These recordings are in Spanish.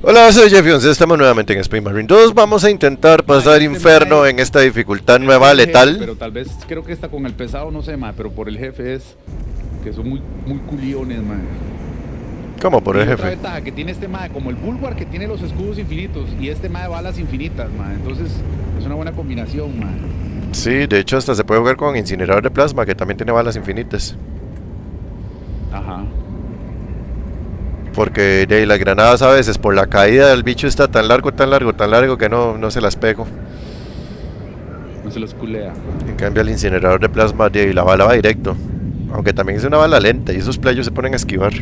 Hola, soy Jeff 11, estamos nuevamente en Space Marine 2. Vamos a intentar pasar Inferno mae- en esta dificultad nueva, letal. Pero tal vez creo que está con el pesado, no sé, ma, pero por el jefe es que son muy, muy culiones, ma. ¿Cómo por Y el Otra jefe? ventaja que tiene este ma, como el Bulwark que tiene los escudos infinitos y este ma de balas infinitas, ma. Entonces es una buena combinación, ma. Sí, de hecho hasta se puede jugar con Incinerador de Plasma, que también tiene balas infinitas. Ajá. Porque de las granadas a veces por la caída del bicho está tan largo, tan largo, tan largo que no, no se las pego. No se los culea. En cambio el Incinerador de Plasma, de ahí, la bala va directo. Aunque también es una bala lenta y esos playos se ponen a esquivar.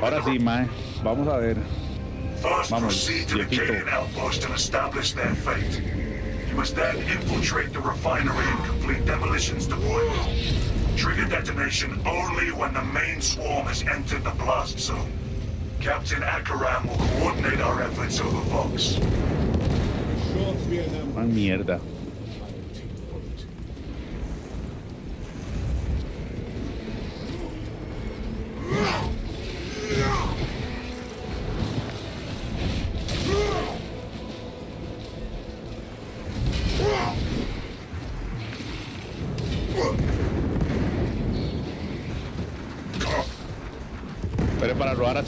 Ahora sí, ma. Vamos a ver. First, Vamos, proceed to the viejito. Canaan outpost and establish their fate. You must then infiltrate the refinery and complete demolitions to deployment. Trigger detonation only when the main swarm has entered the blast zone. Captain Akaram will coordinate our efforts over Vox. Una mierda.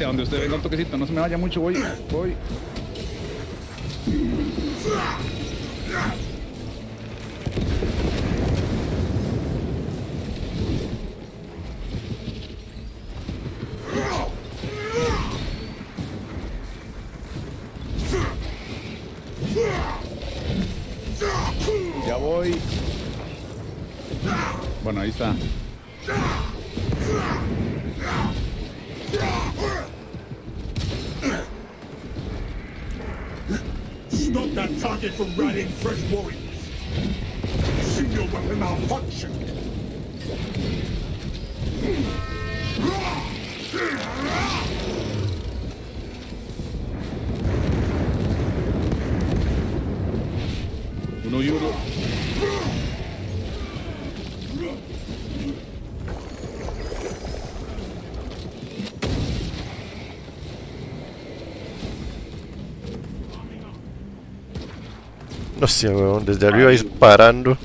Donde usted venga un toquecito, no se me vaya mucho, voy, voy. Ya voy. Bueno, ahí está. Fresh warriors. Assume your weapon malfunctioned. Uno y uno. No sé, weón, desde arriba disparando.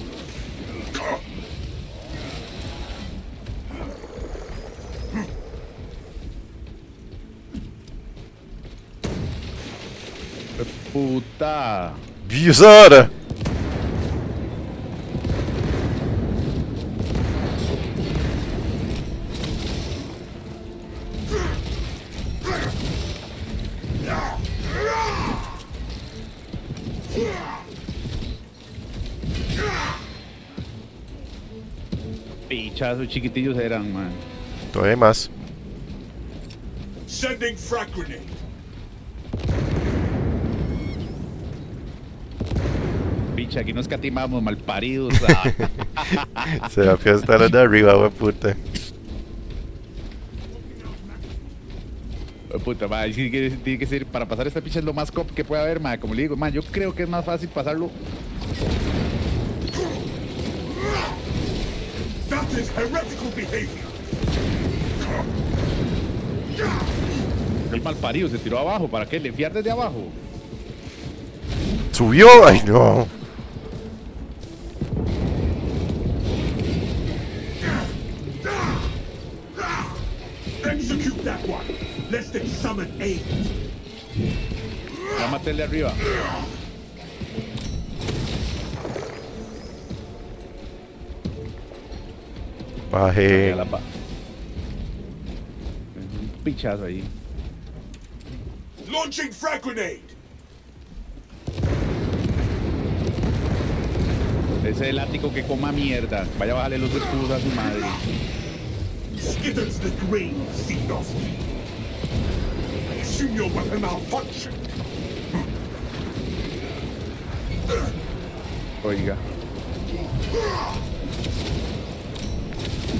Puta. ¡Dios, Pichazos chiquitillos eran, man. Todavía hay más. Sending frag grenade. Picha, aquí nos catimamos, malparidos. ah. Se va a estar los de arriba, weón, puta. Oh, Puta, ma, que tiene que ser, para pasar esta picha es lo más cop que puede haber, ma. Como le digo, ma, yo creo que es más fácil pasarlo. That is heretical behavior. El malparido se tiró abajo, ¿para qué? Le fiar desde abajo. ¡Subió! ¡Ay, no! Execute that one. Lest it summon aid. Ya arriba. Baje. Ya la Un pichazo ahí. Launching frag grenade. Ese el ático que coma mierda. Vaya a bajarle los escudos a su madre. Skitters the green, Xenos. I assume your weapon malfunctioned. Oiga.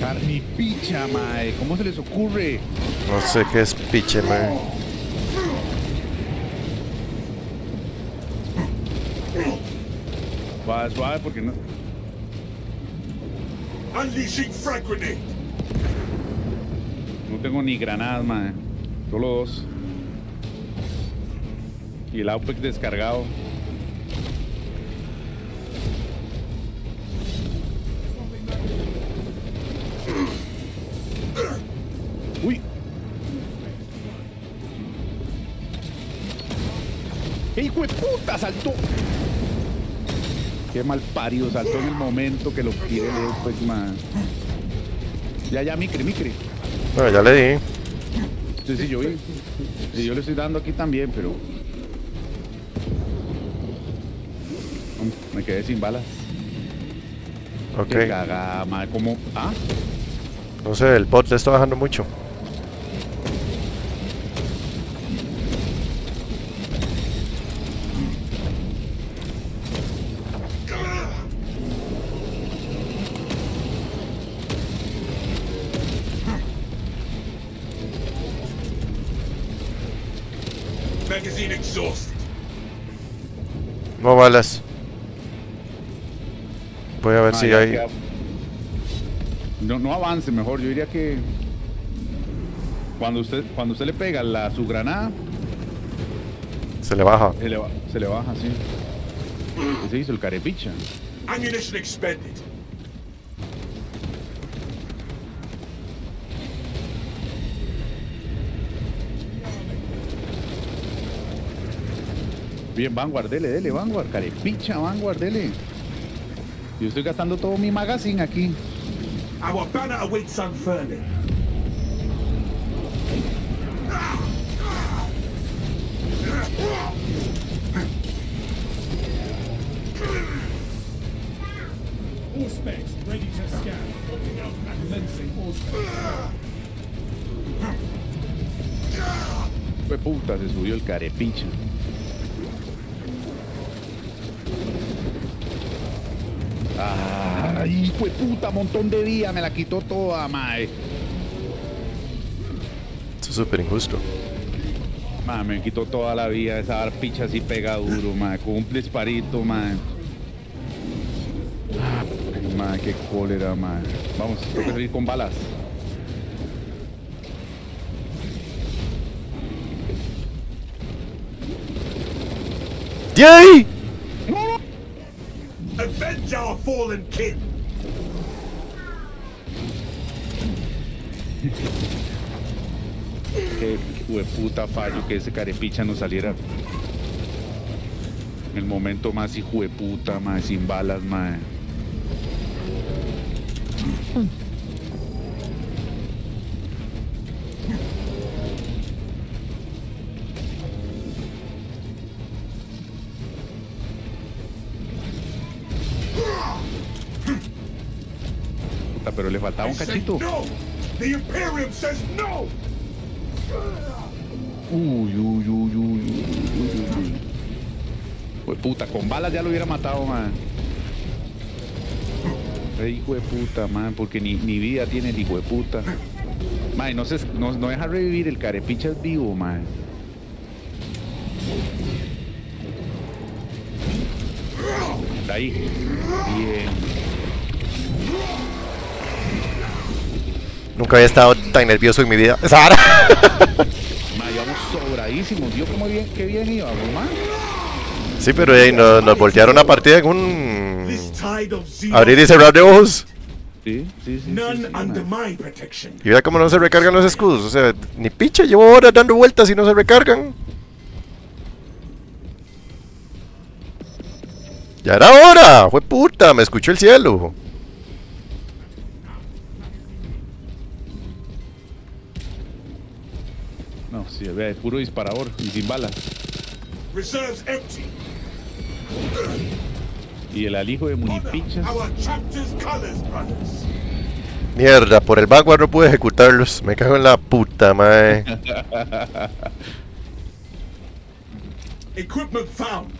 Carnipicha, mae. ¿Cómo se les ocurre? No sé qué es piche, man. Va suave porque no. Unleashing frag grenade. No tengo ni granadas, mae. Solo dos. Y el Apex descargado. Saltó. Qué mal parido. Saltó en el momento que lo quiere el Apex, man. Ya, ya, Micri, Micri. Bueno, ya le di. Sí, sí, yo vi. Sí, yo le estoy dando aquí también, pero. Me quedé sin balas. Ok. Qué cagada, madre. ¿Cómo? Ah, No sé, el bot le está bajando mucho. No balas. Voy a ver ah, si hay. No, no avance mejor. Yo diría que. Cuando usted, cuando usted le pega la, su granada, Se le baja. se le, ba- se le baja así. Ese hizo el carepicha. Ammunition expended. Bien, Vanguard, dele, dele, Vanguard, carepicha, Vanguard, dele. Yo estoy gastando todo mi magazine aquí. Our banner awaits unfurling. All specs ready to scan. Commencing all specs. Fue puta, se subió el carepicha. Ay, fue puta, montón de vida, me la quitó toda, mae. Esto es súper injusto. Mae, me quitó toda la vida, esa arpicha así pega duro, mae. Con un disparito, mae. Ay, mae, qué cólera, mae. Vamos, tengo que salir con balas. ¡Yay! Qué puta fallo que ese carepicha no saliera. El momento más hijo de puta, mae, sin balas, mae. Puta, pero le faltaba un cachito. Uy, uy, uy, uy, uy, puta, con balas ya lo hubiera matado, man. Hijo de puta, man, porque ni, ni vida tiene el hijo de puta. Man, no, se, no, no deja revivir, el carepicha es vivo, man. Está ahí. Bien. Nunca había estado tan nervioso en mi vida. Man, íbamos sobradísimos. Vio cómo bien, qué bien íbamos, man. Sí, pero ahí nos, nos voltearon la partida en un. Abrir y cerrar de ojos. Sí, sí, sí. sí, None sí, man. under my protection. Y vea cómo no se recargan los escudos. O sea, ni picha, llevo horas dando vueltas y no se recargan. Ya era hora, fue puta, me escuchó el cielo. Sí, vea, puro disparador y sin balas. Reserves empty. Y el alijo de munipichas. Mierda, por el Vanguard no pude ejecutarlos. Me cago en la puta, mae. Equipment found.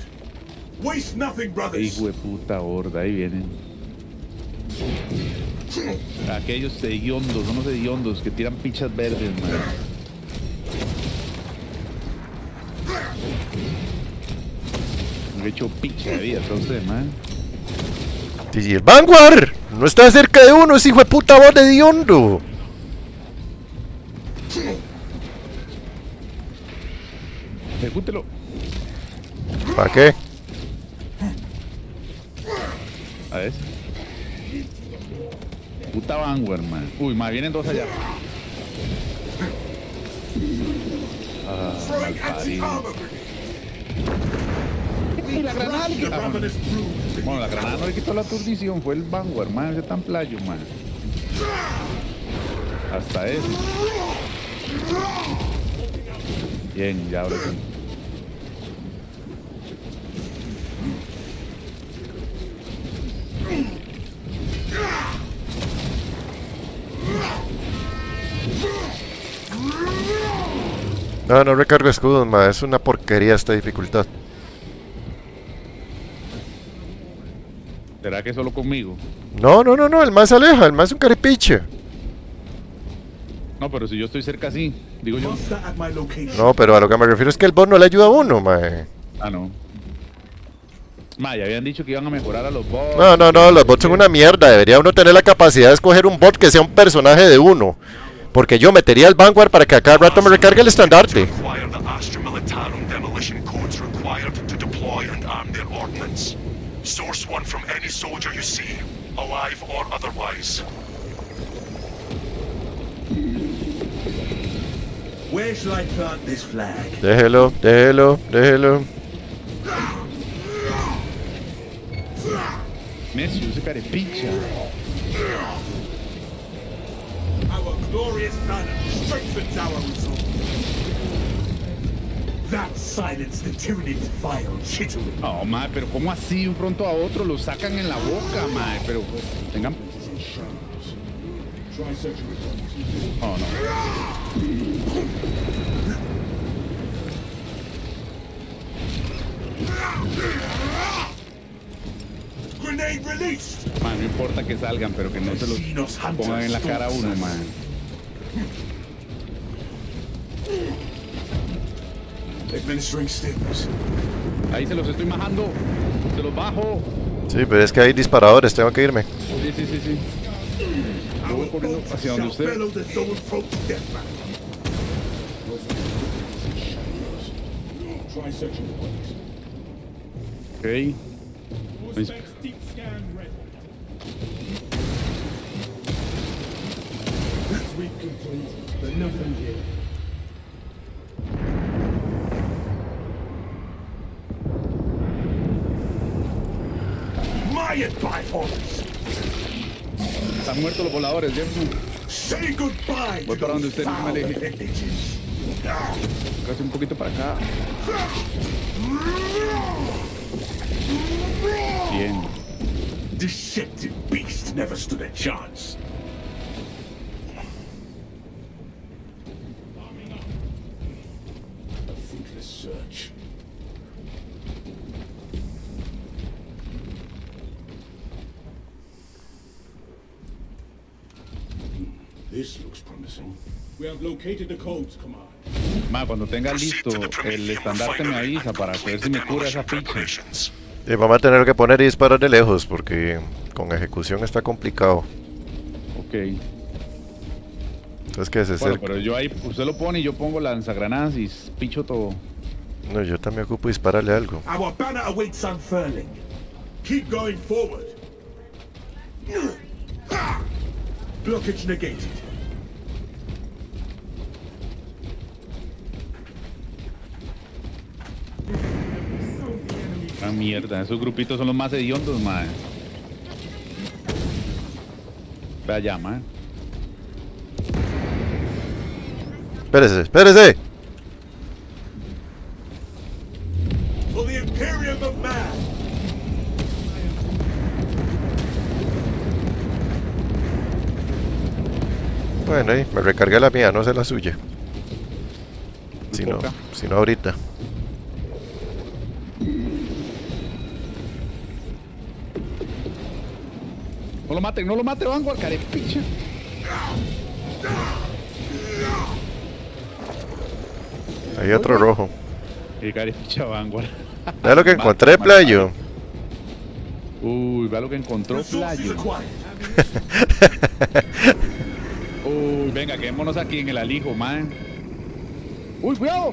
Waste nothing, brothers. Hijo de puta horda, ahí vienen. Aquellos hediondos, unos hediondos que tiran pichas verdes, man. Me he hecho picha de vida, entonces, man. Y el Vanguard no está cerca de uno, ese hijo de puta voz de Diondo. Ejecútelo. ¿Para qué? A ver. Puta Vanguard, man. Uy, más vienen dos allá. Parido. La granada. Bueno, la granada no le quitó la aturdición, fue el Vanguard, man. Ese tan playo, man. Hasta ese. Bien, ya ahora sí. No, no recargo escudos, mae. Es una porquería esta dificultad. ¿Será que solo conmigo? No, no, no, no. El más se aleja. El más es un caripiche. No, pero si yo estoy cerca así, digo yo. No, pero a lo que me refiero es que el bot no le ayuda a uno, mae. Ah, no. Ma, ya habían dicho que iban a mejorar a los bots. No, no, no. Los bots son una mierda. Debería uno tener la capacidad de escoger un bot que sea un personaje de uno. Porque yo metería el Vanguard para que a cada rato me recargue el estandarte. Source one from any soldier you see, alive or otherwise. Where shall I plant this flag? Déjelo, déjelo, déjelo. Necio, ese carepicha. Our glorious banner strengthens our resolve. That silenced the tyranny's vile chittering. No, ma, pero ¿cómo así? Un pronto a otro lo sacan en la boca, ma. Pero pues, tengan. Oh, no. Grenade released! No importa que salgan, pero que no se los pongan en la cara a uno, ma. Ahí se los estoy majando. Se los bajo. Sí, pero es que hay disparadores. Tengo que irme. Sí, sí, sí, sí. Yo voy corriendo hacia donde usted. the by horrors! Están muertos los voladores, Jefferson. Say goodbye Voy para donde usted me foul aleje. Casi un poquito para acá. Bien. Deceptive beast never stood a chance. We have located the codes, Command. Ma, cuando tenga listo el estandarte me avisa para ver si me cura esa picha. Y vamos a tener que poner y disparar de lejos porque con ejecución está complicado. Ok. Entonces que se Bueno, acerque. pero yo ahí, usted lo pone y yo pongo lanzagranadas y picho todo. No, yo también ocupo dispararle algo. Our banner awaits unfurling. Keep going forward. Blockage negated. Mierda, esos grupitos son los más hediondos, madre. La llama, eh. Espérese, espérese. Bueno, ahí me recargué la mía, no sé la suya. Si no, si no ahorita. Lo maten, no lo maten, Vanguard, carepicha. Hay otro rojo. Y carepicha Vanguard. ¿Sabes lo que encontré, playo? Uy, vea lo que encontró Playo. Uy, venga, quedémonos aquí en el alijo, man. Uy, cuidado.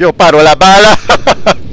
Yo paro la bala.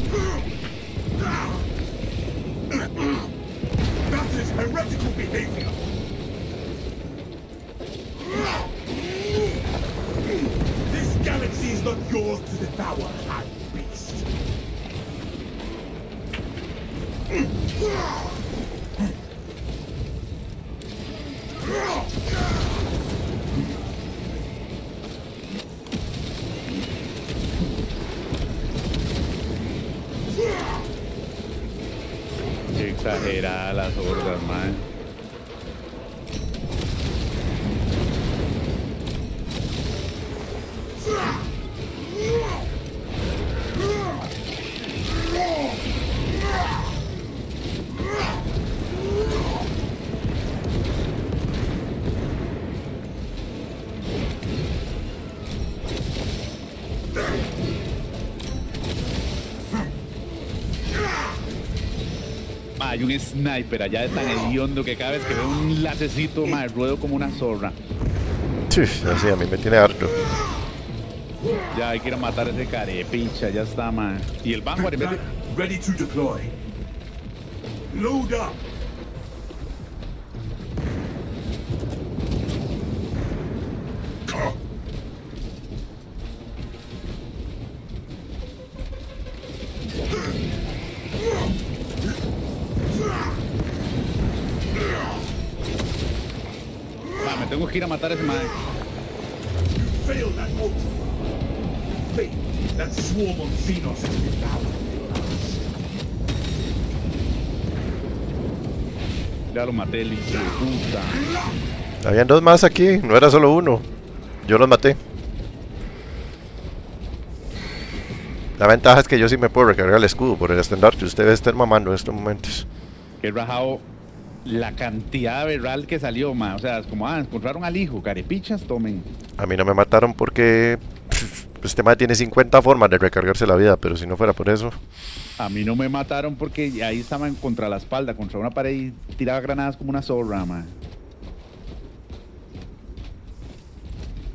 un sniper allá de tan hediondo que cada vez que veo un lacecito, ma, ruedo como una zorra. Chuf, Así a mí me tiene harto. Ya hay que ir a matar a ese carepicha, ya está, man. Y el Vanguard en vez de... Ready to deploy. Load up. Que ir a matar a ese man. Ya lo maté, el hijo de puta. Habían dos más aquí, no era solo uno. Yo los maté. La ventaja es que yo sí me puedo recargar el escudo por el estandarte. Usted debe estar mamando en estos momentos. Que rajado la cantidad de berral que salió, ma. O sea, es como, ah, encontraron al hijo, carepichas, tomen. A mí no me mataron porque pff, este man tiene 50 formas de recargarse la vida, pero si no fuera por eso. A mí no me mataron porque ahí estaban contra la espalda, contra una pared y tiraba granadas como una zorra, ma.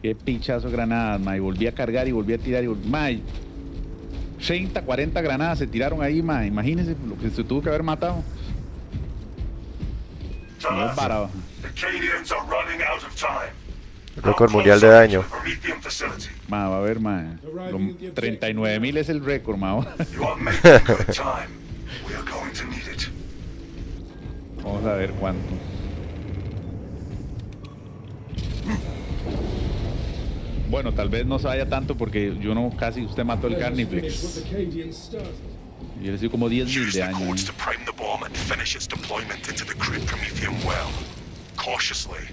Qué pichazo granadas, ma. Y volví a cargar y volví a tirar y volví... Ma, y 30, 40 granadas se tiraron ahí, ma. Imagínense lo que se tuvo que haber matado. Récord mundial de daño. Ma, va a ver, ma. 39 mil es el récord, ma. Vamos a ver cuánto. Bueno, tal vez no se vaya tanto porque yo no casi usted mató el Carniflex. Yo le doy como 10 mil Use de the to prime the bomb and finish its deployment into the crypt Promethean well. Cautiously.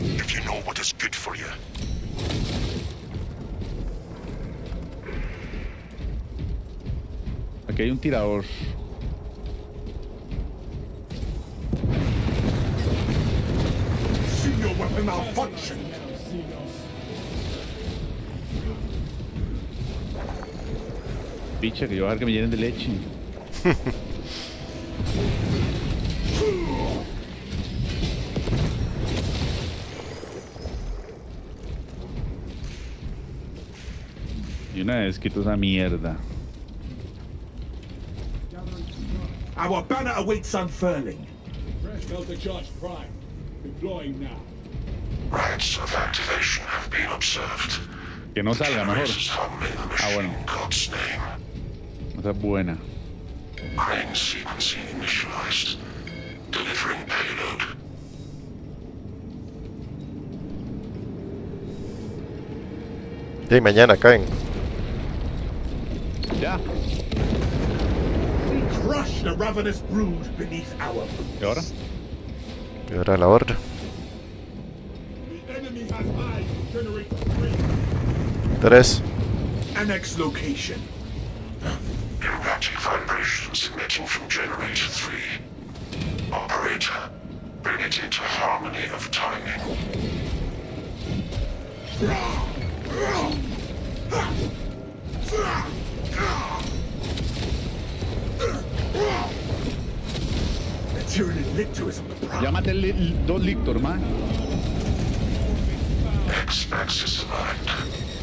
If you know what is good for you. Aquí hay un tirador. See your weapon malfunction. Picha, que yo voy a dejar que me llenen de leche. Y una vez quito esa mierda. Our banner awaits unfurling. Fresh Delta Charge Prime. Deploying now. Rites of activation have been observed. Que no salga mejor. Ah, bueno. God's name. Esa es buena. Crane sequencing initialized. Delivering payload. Y mañana caen. Ya. ¿Y ahora? Y ahora la horda. Tres. annex location. Erratic vibrations emitting from Generator 3. Operator, bring it into harmony of timing. The Tyranid Lictor is on the prowl. Llámate el, el- dos Lictor, man. X-axis aligned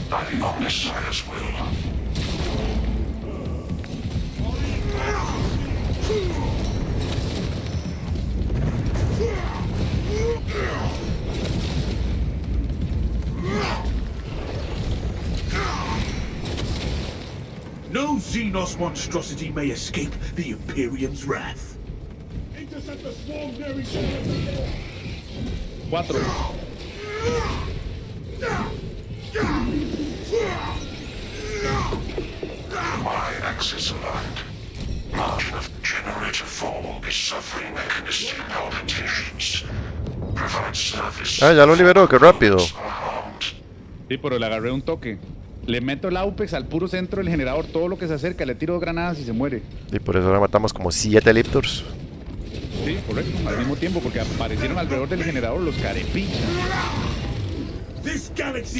by the Omnissiah's will. No Xenos monstrosity may escape the Imperium's wrath. Intercept the swarm nearing generator four. Cuatro. Y-axis aligned. Margin of Generator 4 is suffering mechanistic palpitations. Provide service. Ah, ya lo liberó, qué rápido. Sí, pero le agarré un toque. Le meto el Aupex al puro centro del generador, todo lo que se acerca, le tiro dos granadas y se muere. Y por eso ahora matamos como 7 Liptors. Sí, correcto, al mismo tiempo, porque aparecieron alrededor del generador los carepichas.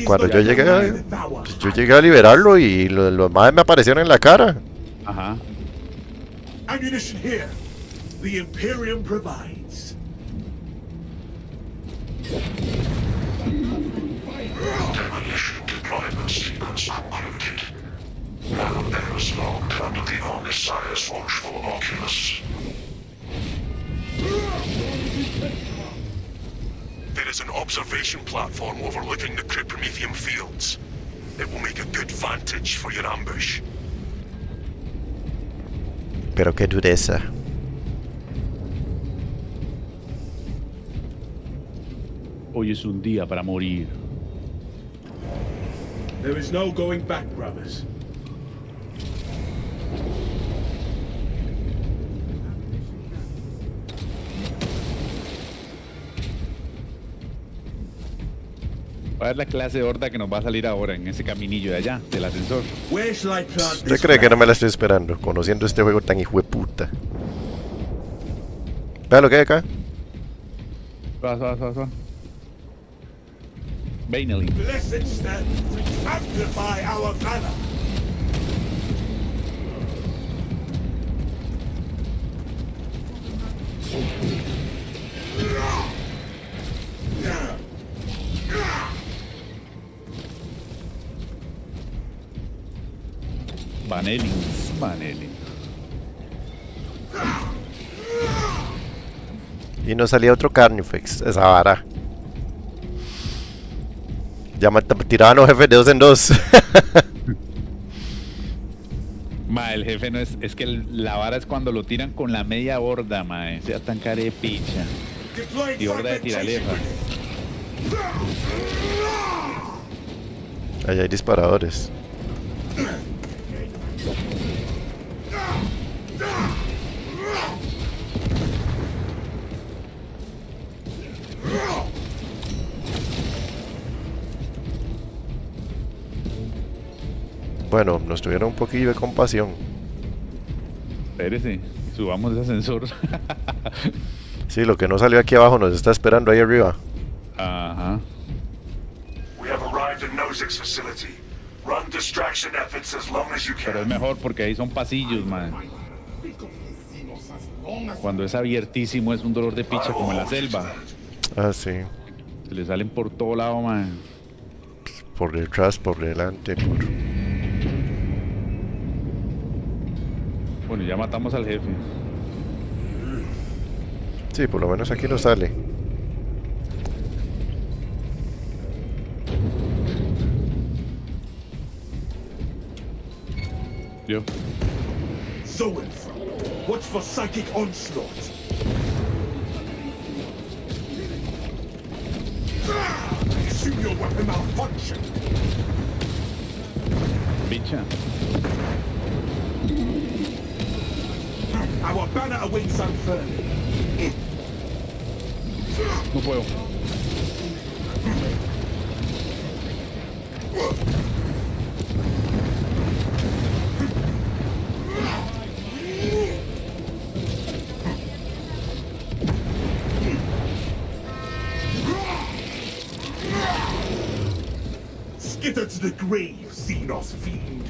Cuando yo llegué, thou art. yo llegué a liberarlo y lo- los más me aparecieron en la cara. Ajá. Ammunition here. The Imperium provides. Demolition deployment sequence concluded. Now Eris logged under the Omnissiah's watchful oculus. There is an observation platform overlooking the Cryptomethium fields. It will make a good vantage for your ambush. Pero qué dureza. Hoy es un día para morir. There is no going back, brothers. Va a ver la clase de horda que nos va a salir ahora en ese caminillo de allá, del ascensor. ¿Usted cree que no me la estoy esperando? Conociendo este juego tan hijo de puta. Vea lo que hay acá. Va, va, va, va. Valor. Vanelin. Vanelin. Y no salía otro Carnifex, esa vara. Ya tiraban los jefes de dos en dos. Ma, el jefe no es. Es que el- la vara es cuando lo tiran con la media horda, ma. Sea tan carepicha. Y horda de tiralefa. Allá hay disparadores. Bueno, nos tuvieron un poquillo de compasión. Espérese. Subamos ese ascensor. Sí, lo que no salió aquí abajo nos está esperando ahí arriba. Ajá. We have arrived at Nozick's facility. Run distraction efforts as long as you Pero es can. mejor porque ahí son pasillos, man. Cuando es abiertísimo es un dolor de picha como en la selva. Ah, sí. Se le salen por todo lado, man. Por detrás, por delante, por... Bueno, ya matamos al jefe. Sí, por lo menos aquí no sale. Yo. Watch for psychic onslaught. Assume your weapon malfunction. Picha. banner awaits unfurled. No puedo. Skitter to the grave, Xenos fiend.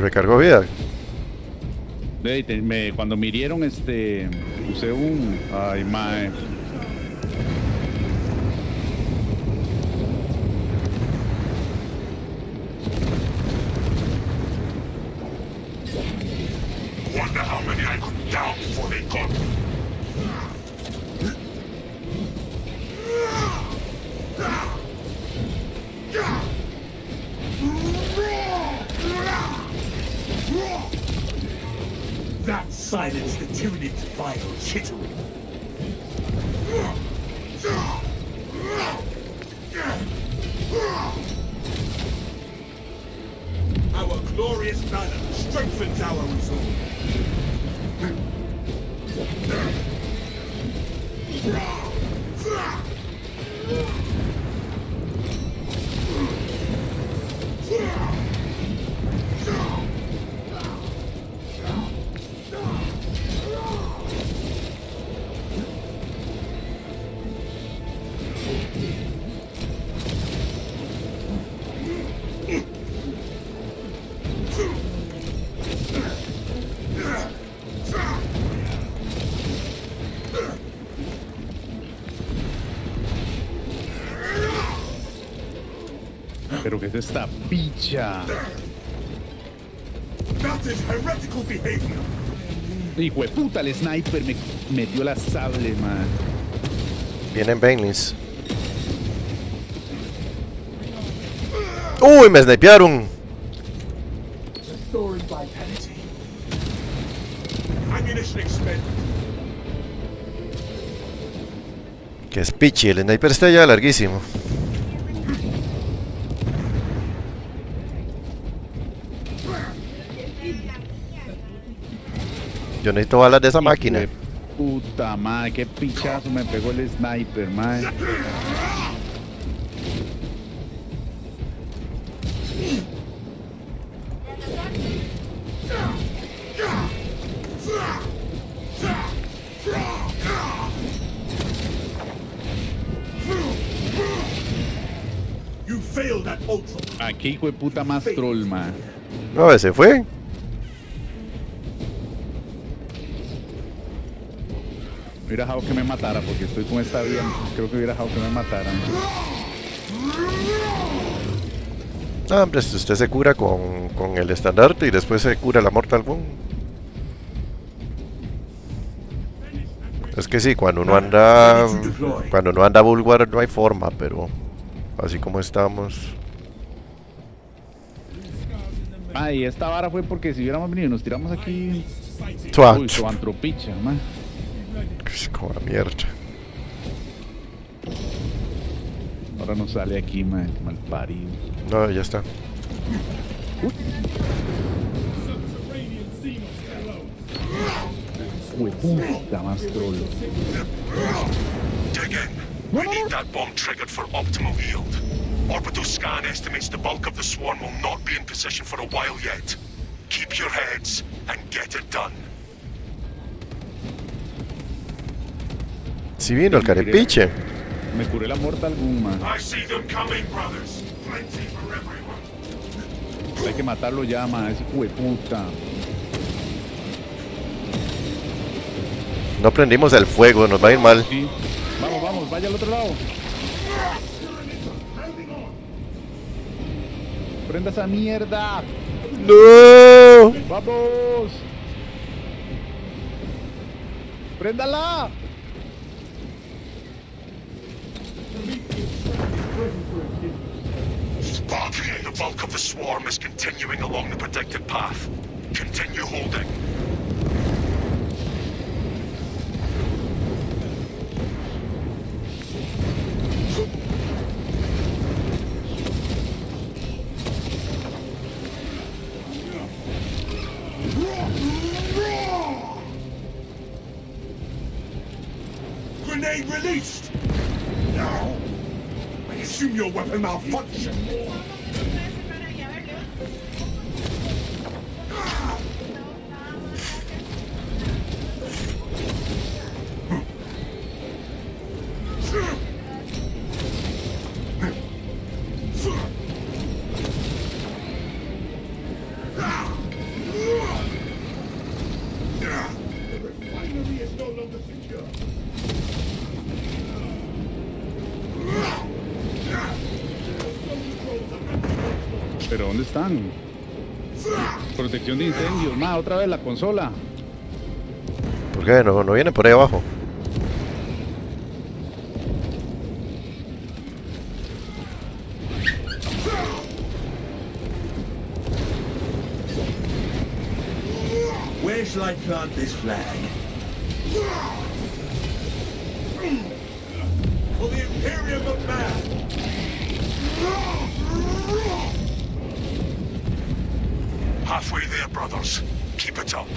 Recargó vida. Cuando me este, usé un, ay. That silenced the Tyranid's vile chittering. Pero que es esta picha. Hijo de puta, el sniper me metió la sable, man. Vienen Bainlins. Uy, me snipearon. Que es pichi, el sniper está ya larguísimo. Yo necesito balas de esa máquina. Puta madre, qué pichazo me pegó el sniper, man. You failed at Ultron. Aquí de puta más troll, man. No, ese fue. Hubiera dejado que me matara porque estoy con esta vida. Creo que hubiera dejado que me mataran. No, hombre, si usted se cura con, con el estandarte y después se cura la Mortal Wound. Es que sí, cuando uno anda. Cuando uno anda Bulwark no hay forma, pero. Así como estamos. Ah, y esta vara fue porque si hubiéramos venido y nos tiramos aquí. Uy, su antropicha, man. Es como la mierda. Ahora nos sale aquí, man. Mal parido. No, ya está. Uy, puta más troll. Dig in. We need that bomb triggered for optimal yield. Orbital scan estimates the bulk of the swarm will not be in position for a while yet. Keep your heads and get it done. Si vino el carepiche. Me curé la Mortal Wound, man. I see them coming, brothers. Plenty for everyone. Hay que matarlo ya, man. Ese hijo de puta. No prendimos el fuego, nos va a ir mal. Sí. Vamos, vamos, vaya al otro lado. Prenda esa mierda. ¡No! ¡Vamos! ¡Préndala! Sparky, the bulk of the swarm is continuing along the predicted path. Continue holding. Assume your weapon Pero ¿dónde están? Protección de incendios, ma, otra vez la consola. ¿Por qué? No, no viene por ahí abajo. Where shall I plant this flag? Halfway there, brothers. Keep it up.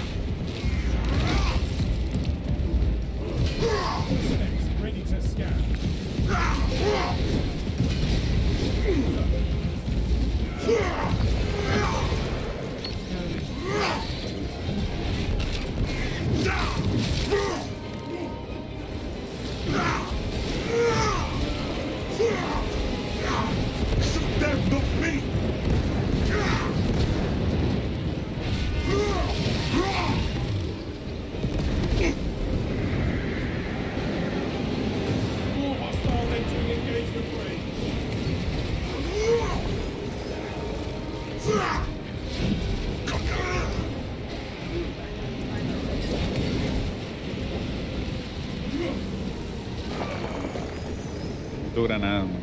Tu granada, ma.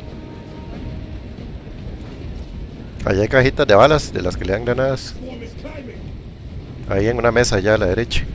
Allá hay cajitas de balas de las que le dan granadas. Ahí en una mesa allá a la derecha.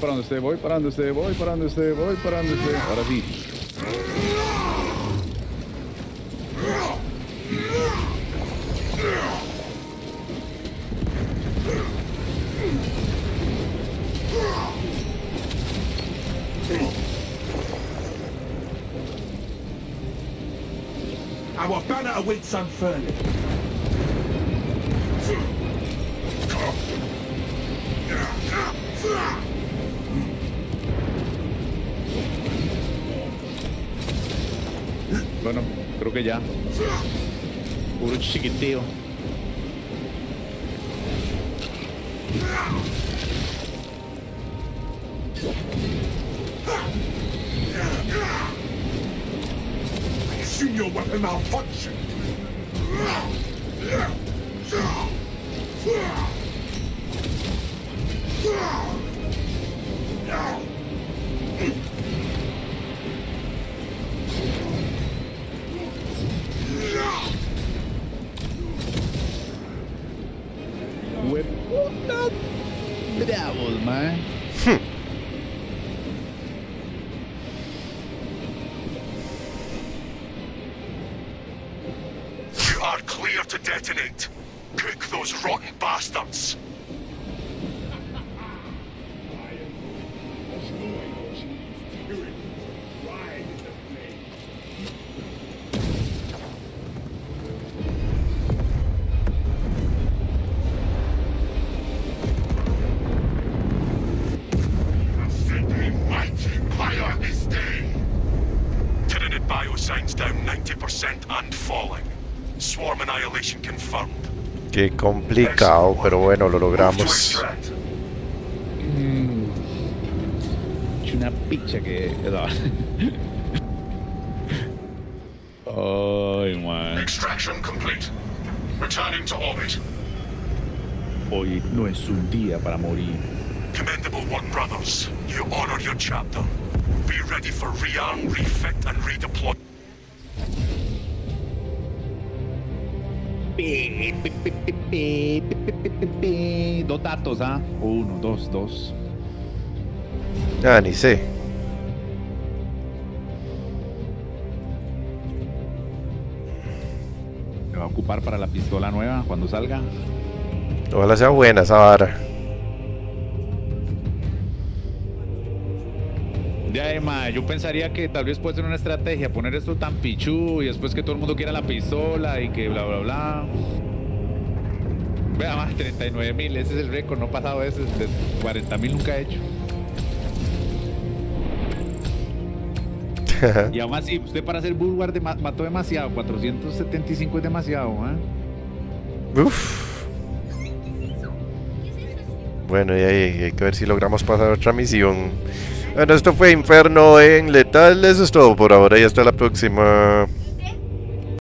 Voy esté, voy esté, voy esté. Ahora sí. Our banner awaits unfurled. Ya. Puro chiquitío. I assume your weapon malfunctioned. Bravos, man. Complicado, pero bueno, lo logramos. Es una picha que. Ay, man. Extraction complete. Returning to orbit. Hoy no es un día para morir. Commendable One Brothers. You honored your chapter. Be ready for rearm, refit, and redeploy. Dos datos, ¿ah? Uno, dos, dos. Ah, ni sé. Me va a ocupar para la pistola nueva cuando salga. Ojalá sea buena esa vara. Yo pensaría que tal vez puede ser una estrategia poner esto tan pichu y después que todo el mundo quiera la pistola y que bla, bla, bla. Vea más, 39 mil, ese es el récord, no ha pasado ese, de 40 mil nunca he hecho. y aún así, usted para hacer Bulwark de- mató demasiado, 475 es demasiado, ¿eh? Uf. Bueno, y hay que ver si logramos pasar otra misión. Bueno, esto fue Inferno en Letal. Eso es todo por ahora y hasta la próxima.